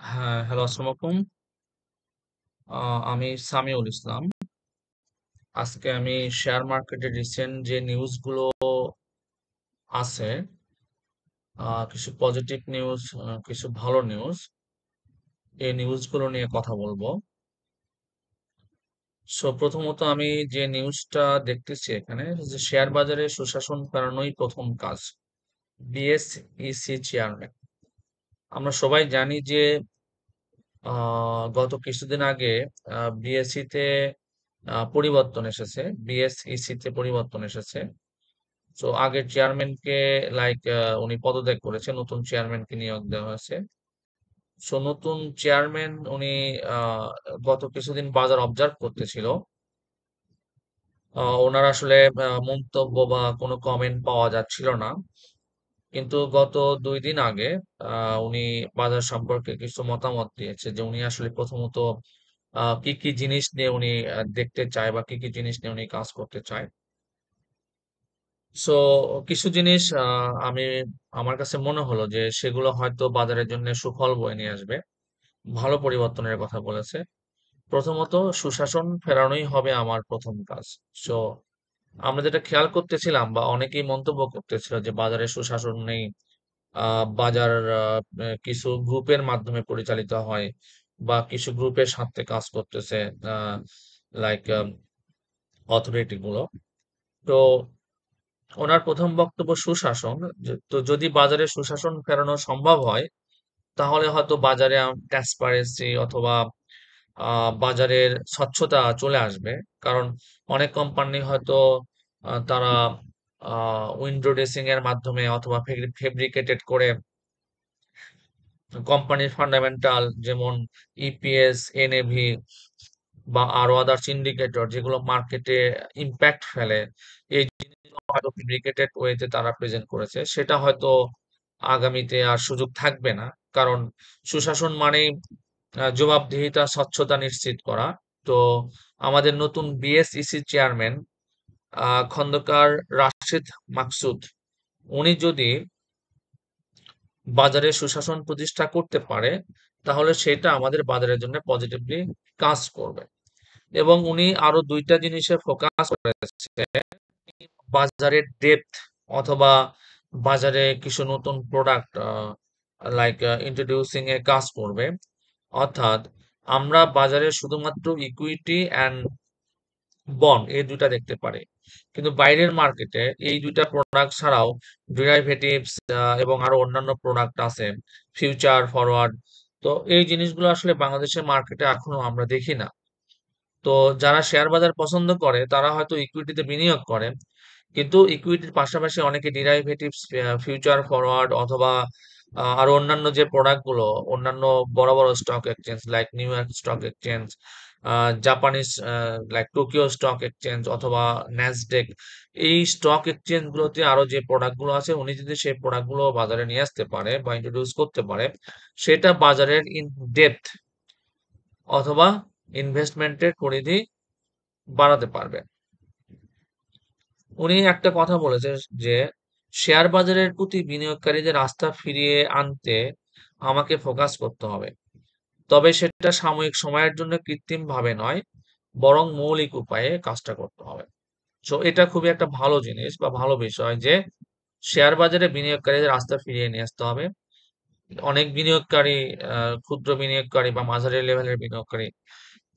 হ্যাঁ, হ্যালো আসসালামু আলাইকুম। আমি সামিউল ইসলাম। আজকে আমি শেয়ার মার্কেটের রিসেন্ট যে নিউজগুলো আছে, কিছু পজিটিভ নিউজ, কিছু ভালো নিউজ, এই নিউজগুলো নিয়ে কথা বলব। সো প্রথমত আমি যে নিউজটা দেখতেছি এখানে যে শেয়ার বাজারে সুশাসন ফেরানোই প্রথম কাজ। BSEC chairman. আমরা সবাই জানি যে গত কিছুদিন আগে, আ বিএসই তে, আ, পরিবর্তন এসেছে। বিএসইসি তে পরিবর্তন এসেছে। সো আগের চেয়ারম্যানকে লাইক উনি পদত্যাগ করেছে। নতুন চেয়ারম্যানকে নিয়োগ দেওয়া হয়েছে। সো নতুন চেয়ারম্যান উনি গত কিছুদিন বাজার অবজার্ভ করতেছিল। ওনার আসলে মন্তব্য বা কোনো কমেন্ট পাওয়া যাচ্ছিল না। কিন্তু গত দুই দিন আগে উনি বাজার সম্পর্কে কিছু মতামত দিয়েছে যে উনি আসলে প্রথমত কি, কি জিনিস নিয়ে উনি দেখতে চায় বা কি, কি জিনিস নিয়ে উনি কাজ করতে চায়। সো কিছু জিনিস আমি আমার কাছে মনে হলো যে সেগুলো হয়তো বাজারের জন্য সুফল বয়ে নিয়ে আসবে। ভালো পরিবর্তনের কথা বলেছে। প্রথমত সুশাসন ফেরানোই হবে আমার প্রথম কাজ। সো আমরা যেটা খেয়াল করতেছিলাম বা অনেকেই মন্তব্য করতেছিল যে বাজারে সুশাসন নেই। বাজার কিছু গ্রুপের মাধ্যমে পরিচালিত হয় বা কিছু গ্রুপের স্বার্থে কাজ করতেছে লাইক অথরিটি গুলো। তো ওনার প্রথম বক্তব্য সুশাসন। তো যদি বাজারে সুশাসন ফেরানো সম্ভব হয়, তাহলে হয়তো বাজারে ট্রান্সপারেন্সি অথবা বাজারের স্বচ্ছতা চলে আসবে। কারণ অনেক কোম্পানি হয়তো তারা উইন্ডো ড্রেসিং এর মাধ্যমে অথবা ফেব্রিকেটেড করে কোম্পানির ফান্ডামেন্টাল যেমন ইপিএস, এনএভি বা আরও আদার্স ইন্ডিকেটর যেগুলো মার্কেটে ইম্প্যাক্ট ফেলে, এই জিনিসগুলো ফেব্রিকেটেড ওয়েতে তারা প্রেজেন্ট করেছে। সেটা হয়তো আগামীতে আর সুযোগ থাকবে না। কারণ সুশাসন মানেই আ জবাবদিহিতা, স্বচ্ছতা নিশ্চিত করা। তো আমাদের নতুন বিএসইসি চেয়ারম্যান খন্দকার রাশেদ মাকসুদ উনি যদি বাজারে সুশাসন প্রতিষ্ঠা করতে পারে, তাহলে সেটা আমাদের বাজারের জন্য পজিটিভলি কাজ করবে। এবং উনি আরও ২ টা জিনিসে ফোকাস করেছে। বাজারের ডেপথ অথবা বাজারে কিছু নতুন প্রোডাক্ট লাইক ইন্ট্রোডিউসিং এ কাজ করবে। অর্থাৎ আমরা বাজারে শুধুমাত্র ইকুইটি অ্যান্ড বন্ড এই ২ টা দেখতে পারে কিন্তু বাইরের মার্কেটে এই দুইটা প্রোডাক্ট ছাড়াও ডেরিভেটিভস আ এবং আরও অন্যান্য প্রোডাক্ট আছে। Future, forward. তো এই জিনিসগুলো আসলে বাংলাদেশের মার্কেটে এখনও আমরা দেখি না। তো যারা শেয়ার বাজার পছন্দ করে তারা হয়তো ইকুইটিতে বিনিয়োগ করে। কিন্তু ইকুইটির পাশাপাশি অনেকে ডেরিভেটিভস, আ ফিউচার, ফরওয়ার্ড অথবা আরও অন্যান্য যে প্রোডাক্টগুলো অন্যান্য বড়, বড় stock exchange like New York stock exchange, Japanese like Tokyo stock exchange অথবা ন্যাসডেক এই স্টক এক্সচেঞ্জ গুলোতে আরও যে প্রোডাক্টগুলো আছে উনি যদি সেই প্রোডাক্টগুলো বাজারে নিয়ে আসতে পারে বা ইন্ট্রোডিউস করতে পারে, সেটা বাজারের ইন ডেপথ অথবা ইনভেস্টমেন্টের পরিধি বাড়াতে পারবে। উনি একটা কথা বলেছে যে, "শেয়ার বাজারের প্রতি বিনিয়োগকারীদের আস্থা ফিরিয়ে আনতে আমাকে ফোকাস করতে হবে। তবে সেটা সাময়িক সময়ের জন্য কৃত্রিমভাবে নয়, বরং মৌলিক উপায়ে কাজটা করতে হবে।" সো এটা খুবই একটা ভালো জিনিস বা ভালো বিষয় যে, শেয়ার বাজারে বিনিয়োগকারীদের রাস্তা ফিরিয়ে নিয়ে আসতে হবে। অনেক বিনিয়োগকারী ক্ষুদ্র বিনিয়োগকারী বা মাঝারি লেভেলের বিনিয়োগকারী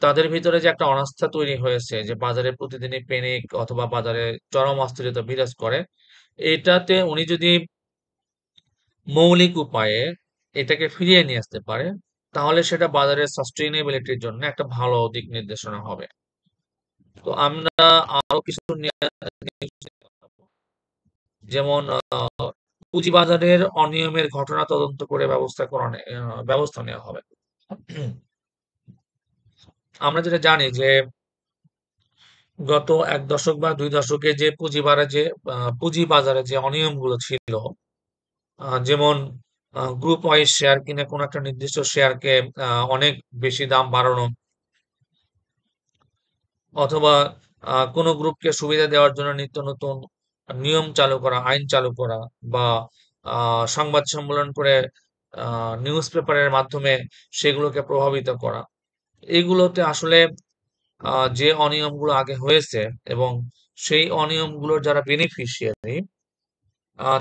তাদের ভিতরে যে একটা অনাস্থা তৈরি হয়েছে যে বাজারে প্রতিদিনই প্যানিক অথবা বাজারে চরম অস্থিরতা বিরাজ করে। এটাতে উনি যদি মৌলিক উপায়ে এটাকে ফিরিয়ে নিয়ে আসতে পারে, তাহলে সেটা বাজারের সাস্টেইনেবিলিটির জন্য একটা ভালো দিক নির্দেশনা হবে। তো আমরা আরও কিছু যেমন পুঁজিবাজারের অনিয়মের ঘটনা তদন্ত করে ব্যবস্থা ব্যবস্থা নেওয়া হবে। আমরা যেটা জানি যে গত এক দশক বা দুই দশকে যে পুঁজিবারে যে পুঁজিবাজারে যে অনিয়মগুলো ছিল, যেমন গ্রুপ ওয়াইজ শেয়ার কিনে কোন একটা নির্দিষ্ট শেয়ারকে অনেক বেশি দাম বাড়ানো। অথবা কোন গ্রুপকে সুবিধা দেওয়ার জন্য নিত্য নতুন নিয়ম চালু করা, আইন চালু করা বা সংবাদ সম্মেলন করে নিউজ পেপারের মাধ্যমে সেগুলোকে প্রভাবিত করা। এগুলোতে আসলে যে অনিয়মগুলো আগে হয়েছে এবং সেই অনিয়মগুলোর যারা বেনিফিশিয়ারি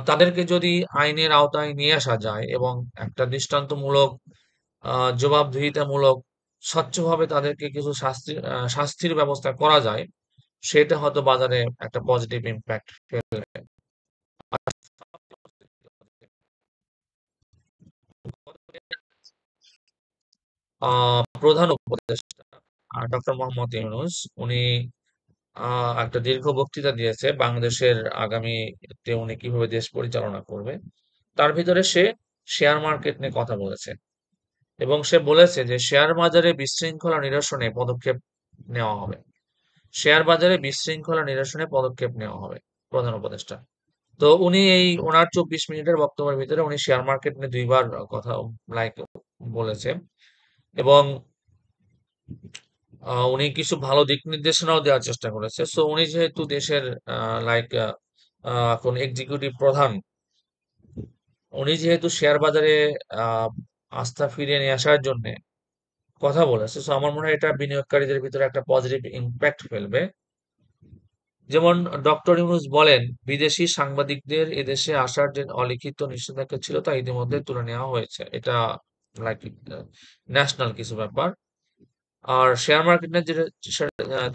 তাদেরকে যদি আইনের আওতায় নিয়ে আসা যায় এবং একটা দৃষ্টান্তমূলক জবাবদিহিতামূলক, স্বচ্ছভাবে তাদেরকে কিছু শাস্তি শাস্তির ব্যবস্থা করা যায়, সেটা হয়তো বাজারে একটা পজিটিভ ইম্প্যাক্ট ফেলবে। প্রধান উপদেষ্টা ডক্টর মোহাম্মদ ইউনুস, উনি একটা দীর্ঘ বক্তৃতা দিয়েছে বাংলাদেশের আগামীতে উনি কীভাবে দেশ পরিচালনা করবে। তার ভিতরে সে শেয়ার মার্কেট নিয়ে কথা বলেছে এবং সে বলেছে যে শেয়ার বাজারে বিশৃঙ্খলা নিরসনে পদক্ষেপ নেওয়া হবে। শেয়ার বাজারে বিশৃঙ্খলা নিরসনে পদক্ষেপ নেওয়া হবে প্রধান উপদেষ্টা। তো উনি এই ওনার চব্বিশ মিনিটের বক্তব্যের ভিতরে উনি শেয়ার মার্কেট নিয়ে দুইবার কথা লাইক বলেছে এবং উনি কিছু ভালো দিক নির্দেশনাও দেওয়ার চেষ্টা করেছে। সো উনি যেহেতু দেশের লাইক এখন এক্সিকিউটিভ প্রধান, উনি যেহেতু শেয়ার বাজারে আস্থা ফিরিয়ে নিয়ে আসার জন্য কথা বলেছে সো আমার মনে হয় এটা বিনিয়োগকারীদের ভিতরে একটা পজিটিভ ইম্প্যাক্ট ফেলবে। যেমন ডক্টর ইউনুস বলেন, বিদেশি সাংবাদিকদের এদেশে আসার যে অলিখিত নিষেধাজ্ঞা ছিল তা ইতিমধ্যে তুলে নেওয়া হয়েছে। এটা লাইক ন্যাশনাল কিছু ব্যাপার। আর শেয়ার মার্কেট না যেটা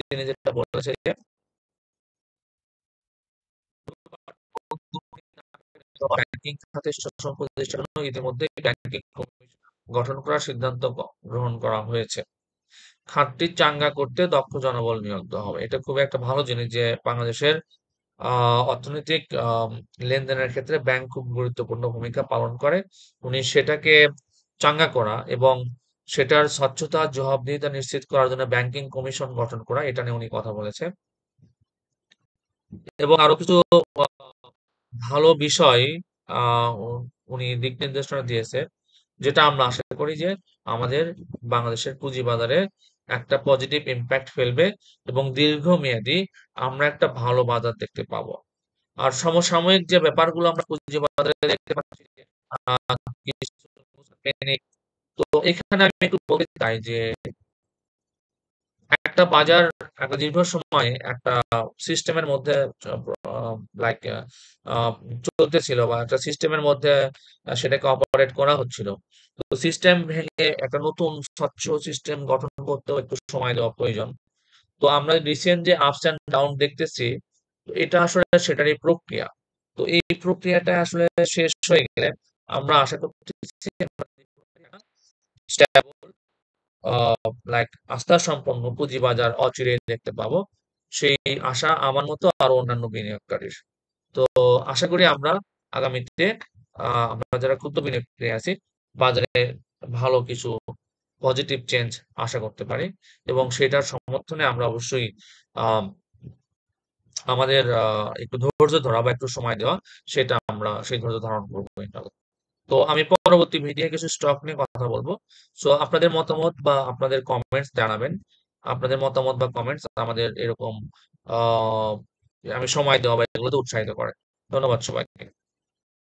তিনি যেটা বলেছে যে ব্যাংকিং খাতে প্রতিষ্ঠান ইতিমধ্যে ব্যাংকিং গঠন করার সিদ্ধান্ত গ্রহণ করা হয়েছে। খাতটি চাঙ্গা করতে দক্ষ জনবল নিয়োগ দেওয়া হবে। এটা খুব একটা ভালো জিনিস যে বাংলাদেশের অর্থনৈতিক লেনদেনের ক্ষেত্রে ব্যাংক খুব গুরুত্বপূর্ণ ভূমিকা পালন করে। উনি সেটাকে চাঙ্গা করা এবং সেটার স্বচ্ছতা জবাবদিহিতা নিশ্চিত করার জন্য ব্যাংকিং কমিশন গঠন করা, এটা নিয়ে উনি কথা বলেছে এবং আরও কিছু ভালো বিষয় উনি দিক নির্দেশনা দিয়েছে, যেটা আমরা আশা করি যে আমাদের বাংলাদেশের পুঁজিবাজারে একটা পজিটিভ ইম্প্যাক্ট ফেলবে এবং দীর্ঘমেয়াদী আমরা একটা ভালো বাজার দেখতে পাবো। আর সমসাময়িক যে ব্যাপারগুলো আমরা পুঁজিবাজারে দেখতে পাচ্ছি তো এখানে আমি একটু বলতে চাই যে একটা বাজার, একটা দীর্ঘ সময় একটা সিস্টেমের মধ্যে লাইক চলতেছিল বা একটা সিস্টেমের মধ্যে সেটাকে অপারেট করা হচ্ছিল। তো সিস্টেম ভেঙে একটা নতুন স্বচ্ছ সিস্টেম গঠন করতেও একটু সময় দেওয়া প্রয়োজন। তো আমরা রিসেন্ট যে আপস অ্যান্ড ডাউন দেখতেছি এটা আসলে সেটারই প্রক্রিয়া। তো এই প্রক্রিয়াটা আসলে শেষ হয়ে গেলে আমরা আশা করতেছি লাইক আস্থা সম্পন্ন পুঁজিবাজার অচিরে দেখতে পাবো। সেই আশা আমার মতো আরও অন্যান্য বিনিয়োগকারীর। তো আশা করি আমরা আগামীতে আমরা যারা ক্ষুদ্র বিনিয়োগকারী আছি, বাজারে ভালো কিছু পজিটিভ চেঞ্জ আশা করতে পারি এবং সেটার সমর্থনে আমরা অবশ্যই আমাদের একটু ধৈর্য ধরা বা একটু সময় দেওয়া, সেটা আমরা সেই ধৈর্য ধারণ করব তো আমি পরবর্তী ভিডিও কিছু স্টক নিয়ে কথা বলব। সো আপনাদের মতামত বা আপনাদের কমেন্টস জানাবেন। আপনাদের মতামত বা কমেন্টস আমাদের এরকম আমি সময় দেওয়া বা এগুলোতে উৎসাহিত করে। ধন্যবাদ সবাইকে।